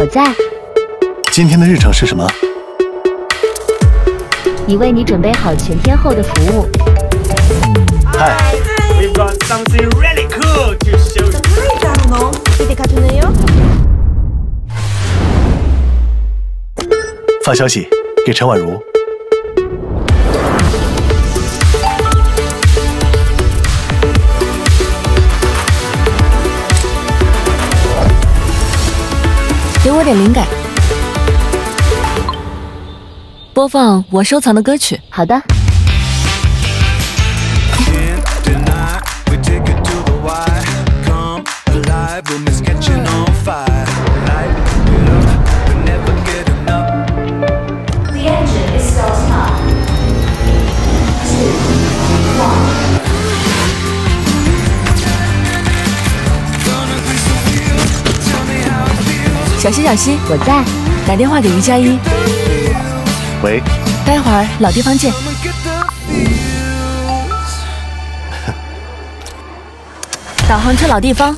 我在今天的日程是什么？已为你准备好全天候的服务。嗨，We've got something really cool to show you。发消息给陈宛如。给我点灵感，播放我收藏的歌曲。好的，小西，小西，我在。打电话给于佳一，喂，待会儿老地方见。导航车老地方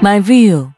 ，My view。